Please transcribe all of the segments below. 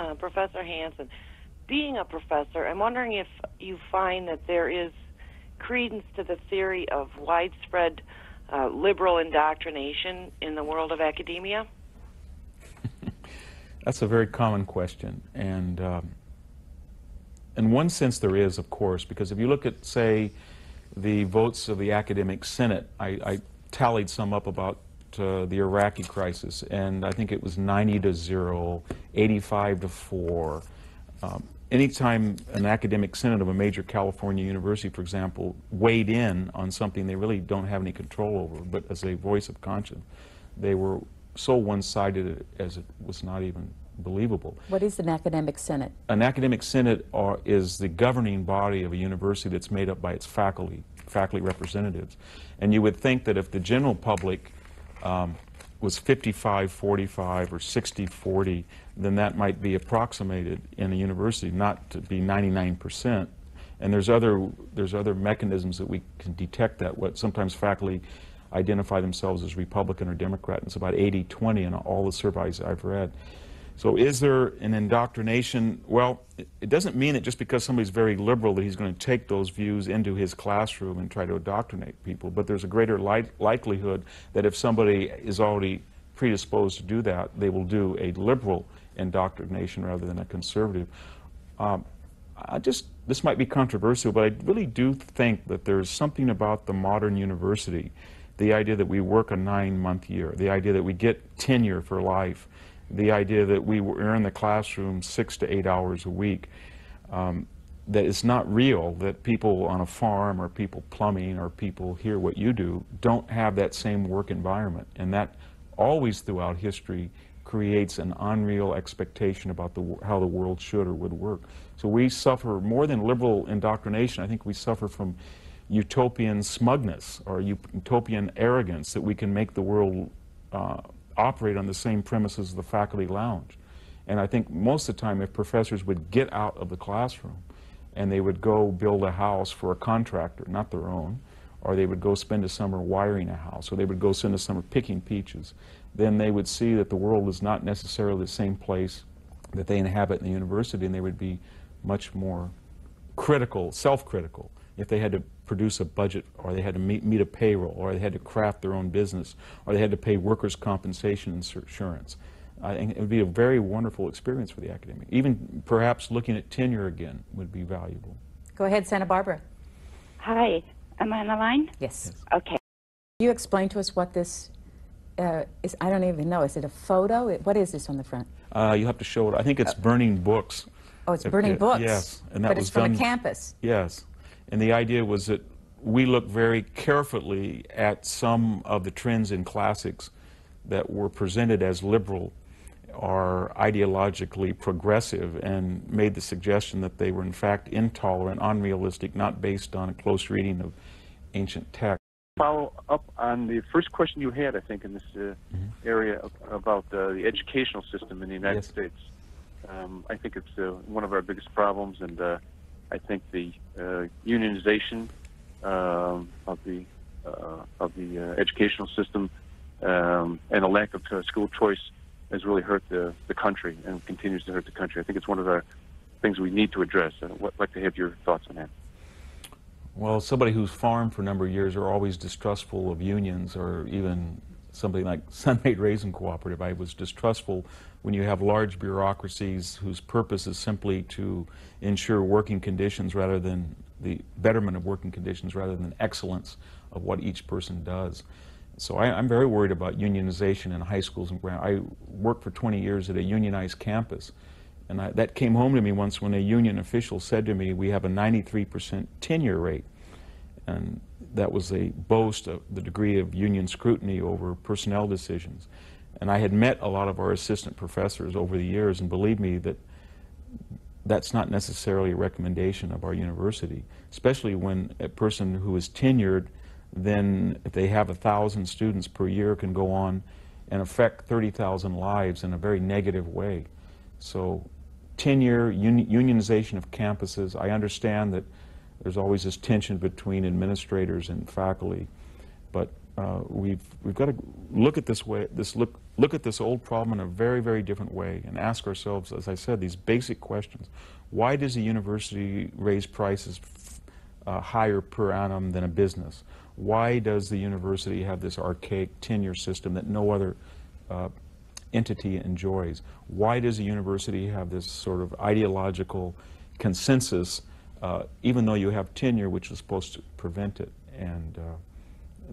uh, Professor Hanson, being a professor, I'm wondering if you find that there is credence to the theory of widespread uh, liberal indoctrination in the world of academia? That's a very common question. And um, in one sense, there is, of course, because if you look at, say, the votes of the academic senate, I, I tallied some up about uh, the Iraqi crisis, and I think it was 90 to 0, 85 to 4. Um, anytime an academic senate of a major California university, for example, weighed in on something they really don't have any control over, but as a voice of conscience, they were so one-sided as it was not even believable. What is an academic senate? An academic senate are, is the governing body of a university that's made up by its faculty, faculty representatives. And you would think that if the general public um, was 55-45 or 60-40, then that might be approximated in a university, not to be 99%. And there's other, there's other mechanisms that we can detect that. What sometimes faculty identify themselves as Republican or Democrat. And it's about 80-20 in all the surveys I've read. So is there an indoctrination? Well, it doesn't mean that just because somebody's very liberal that he's going to take those views into his classroom and try to indoctrinate people. But there's a greater li likelihood that if somebody is already predisposed to do that, they will do a liberal indoctrination rather than a conservative. Um, I just, this might be controversial, but I really do think that there's something about the modern university, the idea that we work a nine-month year, the idea that we get tenure for life, the idea that we were in the classroom six to eight hours a week, um, that it's not real, that people on a farm or people plumbing or people here what you do don't have that same work environment. And that always throughout history creates an unreal expectation about the, how the world should or would work. So we suffer more than liberal indoctrination. I think we suffer from utopian smugness or utopian arrogance that we can make the world uh, operate on the same premises as the faculty lounge. And I think most of the time if professors would get out of the classroom and they would go build a house for a contractor, not their own, or they would go spend a summer wiring a house, or they would go spend a summer picking peaches, then they would see that the world is not necessarily the same place that they inhabit in the university, and they would be much more critical, self-critical, if they had to produce a budget, or they had to meet, meet a payroll, or they had to craft their own business, or they had to pay workers' compensation insurance. I think it would be a very wonderful experience for the academic. Even perhaps looking at tenure again would be valuable. Go ahead, Santa Barbara. Hi, am I on the line? Yes. Yes. Okay. Can you explain to us what this uh, is? I don't even know. Is it a photo? What is this on the front? Uh, you have to show it. I think it's burning books. Oh, it's burning uh, books. yes, and that but was it's from done- a campus. Yes. And the idea was that we looked very carefully at some of the trends in classics that were presented as liberal or ideologically progressive and made the suggestion that they were in fact intolerant, unrealistic, not based on a close reading of ancient text. follow up on the first question you had, I think, in this uh, Mm-hmm. area of, about uh, the educational system in the United Yes. States. Um, I think it's uh, one of our biggest problems, and uh, I think the uh, unionization um, of the uh, of the uh, educational system um, and a lack of school choice has really hurt the, the country and continues to hurt the country. I think it's one of the things we need to address. I'd like to have your thoughts on that. Well, somebody who's farmed for a number of years are always distrustful of unions or even something like Sun-Maid Raisin Cooperative. I was distrustful when you have large bureaucracies whose purpose is simply to ensure working conditions rather than the betterment of working conditions rather than excellence of what each person does. So I, I'm very worried about unionization in high schools and. I worked for 20 years at a unionized campus. And I, that came home to me once when a union official said to me, we have a 93% tenure rate. And that was a boast of the degree of union scrutiny over personnel decisions. And I had met a lot of our assistant professors over the years, and believe me that that's not necessarily a recommendation of our university, especially when a person who is tenured, then if they have a thousand students per year, can go on and affect 30,000 lives in a very negative way. So tenure, uni unionization of campuses, I understand that there's always this tension between administrators and faculty, but uh, we've we've got to look at this way this look look at this old problem in a very very different way and ask ourselves as I said these basic questions. Why does a university raise prices uh, higher per annum than a business? Why does the university have this archaic tenure system that no other uh, entity enjoys? Why does a university have this sort of ideological consensus uh, even though you have tenure which is supposed to prevent it and uh,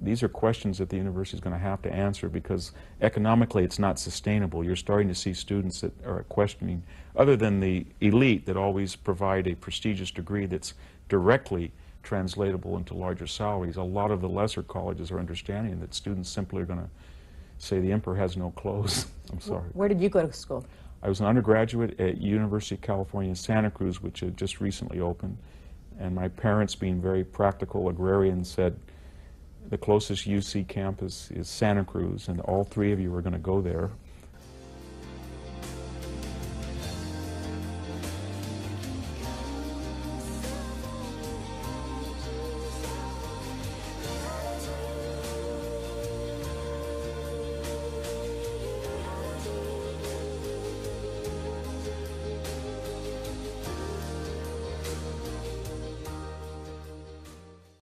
these are questions that the university is going to have to answer because economically it's not sustainable. You're starting to see students that are questioning, other than the elite that always provide a prestigious degree that's directly translatable into larger salaries, a lot of the lesser colleges are understanding that students simply are going to say the emperor has no clothes. I'm sorry. Where did you go to school? I was an undergraduate at University of California, Santa Cruz, which had just recently opened. And my parents, being very practical agrarians, said, the closest UC campus is Santa Cruz, and all three of you are going to go there.